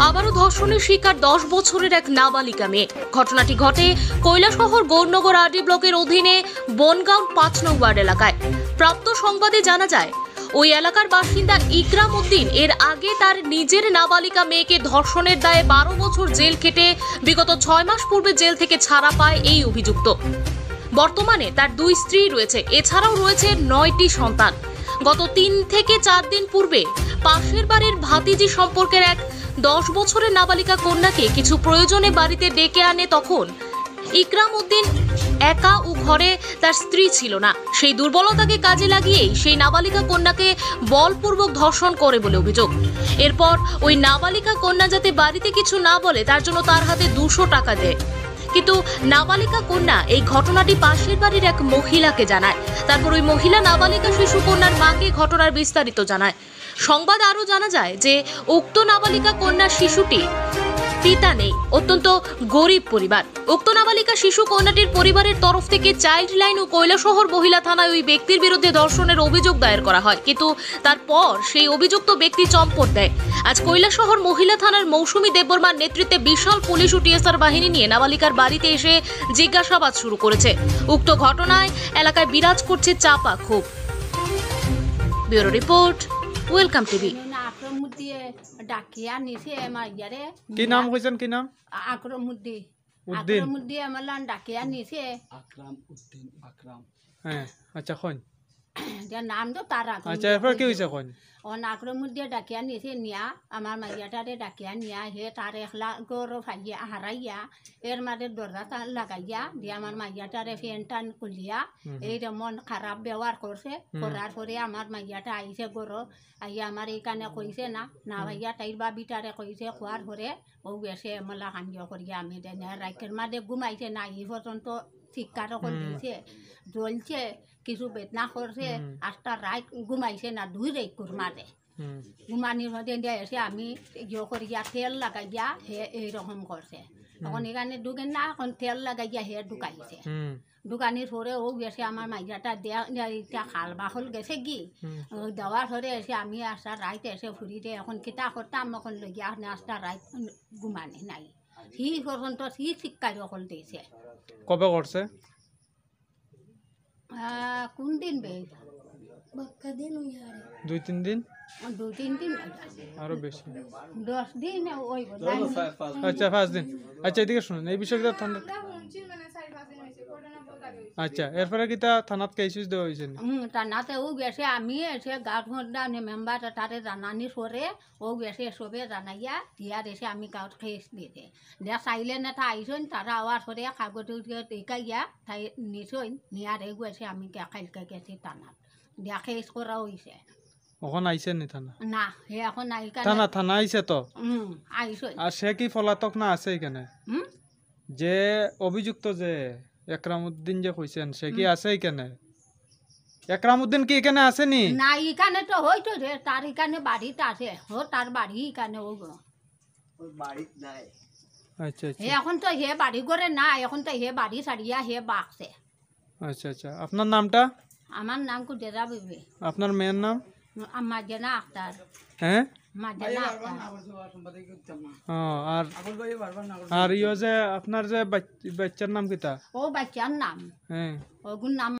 আবারও ধর্ষণের শিকার দশ বছরের এক নাবালিকা মেয়ে। ঘটনাটি ঘটে কৈলাসহর গৌরনগর আরডি ব্লকের অধীনে বনগাঁও পাঁচ নং ওয়ার্ড এলাকায়। প্রাপ্ত সংবাদে জানা যায়, ওই এলাকার বাসিন্দা ইকরাম উদ্দিন এর আগে তার নিজের নাবালিকা মেয়েকে ধর্ষণের দায়ে বারো বছর জেল খেটে বিগত ছয় মাস পূর্বে জেল থেকে ছাড়া পায় এই অভিযুক্ত। বর্তমানে তার দুই স্ত্রী রয়েছে, এছাড়াও রয়েছে নয়টি সন্তান। গত তিন থেকে চার দিন পূর্বে পাশের বাড়ির ভাতিজি সম্পর্কের এক দশ বছরের নাবালিকা কন্যাকে কিছু প্রয়োজনে বাড়িতে ডেকে আনে তখন ইকরাম উদ্দিন একা ও ঘরে তার স্ত্রী ছিল না। সেই দুর্বলতাকে কাজে লাগিয়েই সেই নাবালিকা কন্যাকে বলপূর্বক ধর্ষণ করে বলে অভিযোগ। এরপর ওই নাবালিকা কন্যা যাতে বাড়িতে কিছু না বলে, তার জন্য তার হাতে দুশো টাকা দেয়। কিন্তু নাবালিকা কন্যা এই ঘটনাটি পাশের বাড়ির এক মহিলাকে জানায়। তারপর ওই মহিলা নাবালিকা শিশু কন্যার মাকে ঘটনার বিস্তারিত জানায়। সংবাদ আরও জানা যায় যে উক্ত নাবালিকা কন্যা শিশুটি পিতা নেই, অত্যন্ত গরিব পরিবার। উক্ত নাবালিকা শিশু কন্যাটির পরিবারের তরফ থেকে চাইল্ড লাইন ও কৈলাসহর মহিলা থানায় ওই ব্যক্তির বিরুদ্ধে ধর্ষণের অভিযোগ দায়ের করা হয়। কিন্তু তারপর সেই অভিযুক্ত ব্যক্তি চম্পট দেয়। আজ কৈলাসহর মহিলা থানার মৌসুমী দেববর্মার নেতৃত্বে বিশাল পুলিশ ও টিএসআর বাহিনী নিয়ে নাবালিকার বাড়িতে এসে জিজ্ঞাসাবাদ শুরু করেছে। উক্ত ঘটনায় এলাকায় বিরাজ করছে চাপা ক্ষোভ। ব্যুরো রিপোর্ট ওয়েলকাম টিভি আক্রমুদ্দি ডাকিয়া নিছে আমার ইয়ারে কি নাম কইছেন কি নাম আক্রমুদ্দি উদ্দিন আক্রমুদ্দি আমার ডাকিয়া নিছে হ্যাঁ আচ্ছা কইন যে নাম তো তার আচ্ছা এরপর কি হয়েছে কইন ও আক্রমুদ্দি ডাকিয়া নিছে নিয়া আমার মাইয়াটারে ডাকিয়া নিয়া হে তার একলা গরো ফাইয়া হারাইয়া এর মাঝে দরজা টান লাগাইয়া দিয়ে আমার মাইয়াটারে ফ্যান টান খুলিয়া এই মন খারাপ ব্যবহার করছে করার পরে আমার মাইয়াটা আইছে গরো আইয়া আমার এইখানে কইছে না না ভাইয়া তাইর বাবিটারে কইছে খোয়ার পরে ও গেছে মলা কান্দিয়া করিয়া আমি দেনে রাইকের মাঝে ঘুমাইছে না এই পর্যন্ত চিৎকার করে দিয়েছে জ্বলছে কিছু বেদনা করছে আটটা রাত ঘুমাইছে না দুই ঘুমানির মধ্যে দিয়ে এসে আমি ইয়ে করিয়া তেল লাগাইয়া হে এইরকম করছে এখন এখানে ঢুকেন না এখন তেল লাগাইয়া হে ঢুকাইছে। দোকানের পরে ও গেছে আমার মাইয়াটা দেয়া দেয়া খাল বাহল গেছে কি? দেওয়ার পরে এসে আমি আসটা রাইত এসে ফুরিতে এখন কিতা করতাম এখন লগিয়া আসটা রাইত ঘুমানি নাই। সি পর্যন্ত সি শিক্ষারি অকল দিয়েছে কবে করছে আহ, কোন দিন বে? দুই তিন দিন? দু তিন দিন। আরও বেশি দশ দিন ওই আচ্ছা পাঁচ দিন। আচ্ছা এদিকে শুনুন এই বিষয়টা থানা আচ্ছা এরপরে কিতা থানাত কেসিস দেওয়া হয়েছে নি? টানাতে ও গেছে আমি এসে গাঁত ঘণ্টা মেম্বার তারে জানানি সরে ও গেছে সবে জানাইয়া দিয়ার এসে আমি গাঁত খেয়েছ দিতে। দিয়া চাইলে না তা আইসন তারা আওয়ার সরে কাগজ টিকাইয়া তাই নিছইন নিয়ার এ গেছে আমি কে খাইলকে গেছি টানাত দিয়া খেস করা হইছে। ওখানে আইছে নি থানা? না হে এখন আইকা থানা থানা আইছে তো? হুম আইসইন আর সে কি পলাতক না আছে এখানে? হুম যে অভিযুক্ত যে একরামউদ্দিন যে কইছেন সে কি আছে এখানে একরামউদ্দিন কি এখানে আছে নি না ইকানে তো হইতো রে তার ইকানে বাড়িতে আছে ও তার বাড়ি ইকানে ও গো। আচ্ছা হে আচ্ছা এখন তো হে বাড়ি করে না এখন তো হে বাড়ি ছাড়িয়া হে বাকছে আচ্ছা আচ্ছা আপনার নামটা আমার নাম কুদেরা বিবি আপনার মেয়ের নাম আমার জেনা আক্তার হ্যাঁ মাজেনা আক্তার ও আর আর ইয়ে যে আপনার যে বাচ- বাচ্চার নাম কিতা ও বাচ্চার নাম হ্যাঁ ওগুর নাম